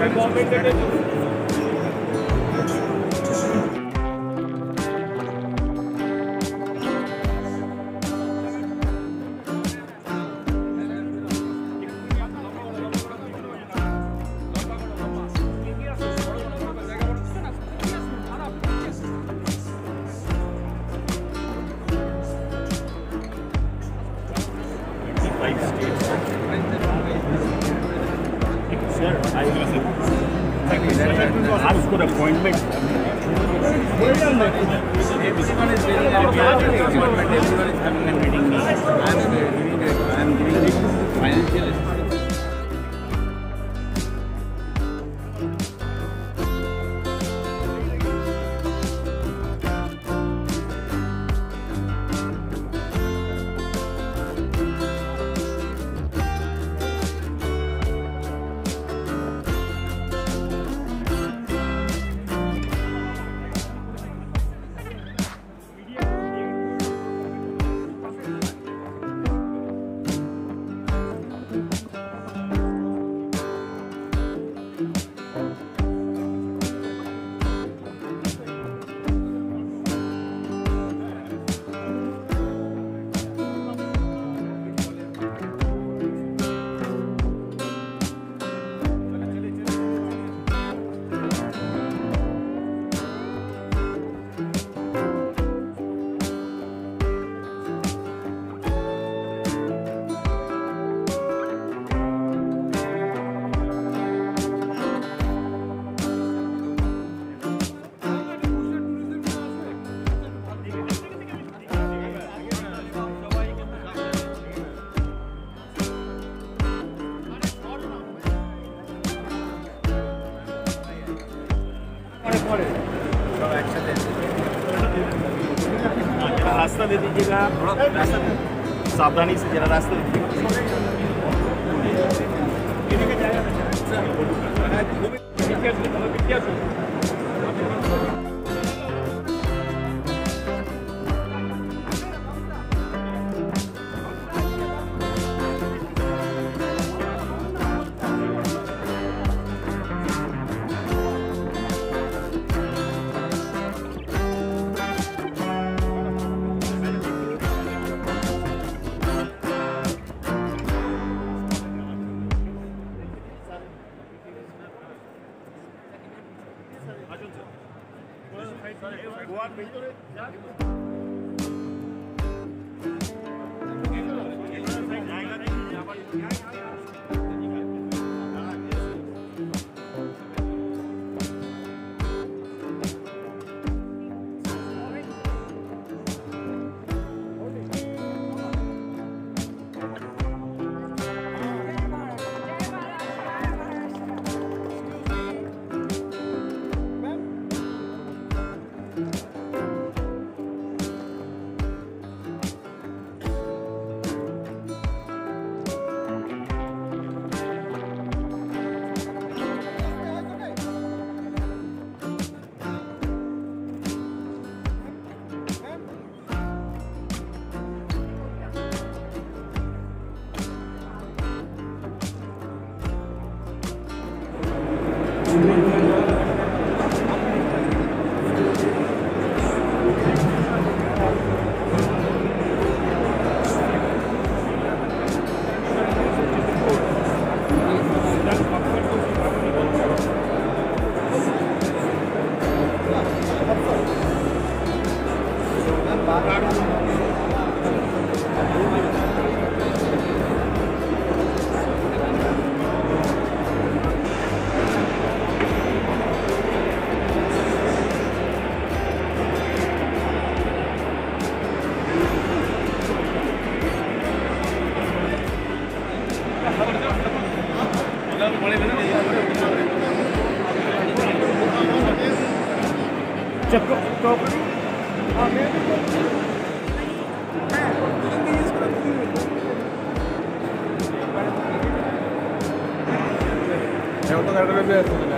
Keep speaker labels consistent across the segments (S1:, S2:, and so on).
S1: Vai bom, Sir, I asked for appointment.
S2: Everyone is having a meeting. अच्छा दे रास्ता दे दीजिएगा थोड़ा रास्ता सावधानी
S1: से जरा रास्ता दे दीजिएगा Thank you. Obrigado. चक्को प्रॉपर्टी तो कर रहे हैं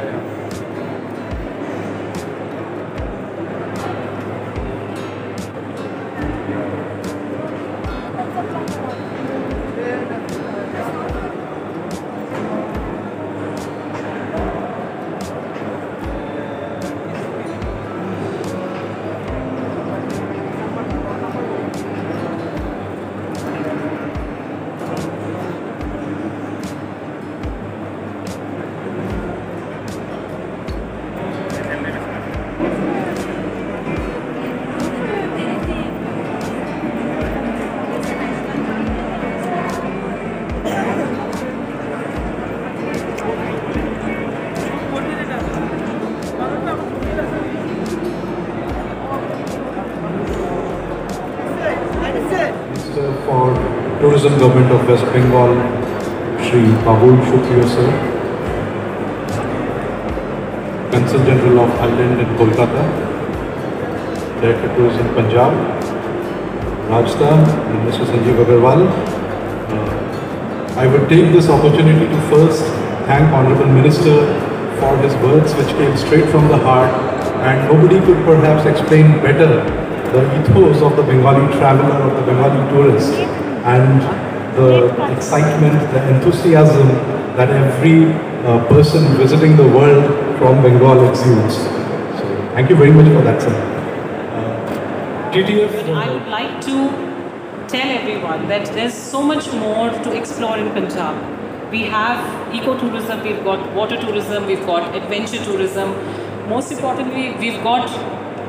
S3: Tourism Government of West Bengal, Sri Babul Supriyo sir, Consul General of Thailand in Kolkata, Director Tourism Punjab, and Mr. Sanjeev Agarwal. I would take this opportunity to first thank Honorable Minister for his words which came straight from the heart and nobody could perhaps explain better the ethos of the Bengali traveler, of the Bengali tourist and the excitement, the enthusiasm that every uh, person visiting the world from Bengal exudes. So thank you very much for that, sir. Uh, TTF.
S4: I would like to tell everyone that there's so much more to explore in Punjab. We have ecotourism, we've got water tourism, we've got adventure tourism. Most importantly, we've got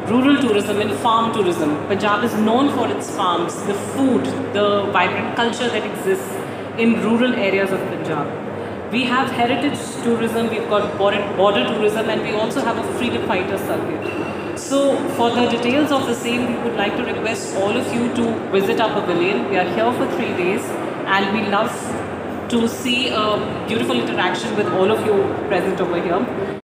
S4: rural tourism and farm tourism. Punjab is known for its farms, the food, the vibrant culture that exists in rural areas of Punjab. We have heritage tourism, we've got border, tourism, and we also have a freedom fighter circuit. So, for the details of the same, we would like to request all of you to visit our pavilion. We are here for three days, and we love to see a beautiful interaction with all of you present over here.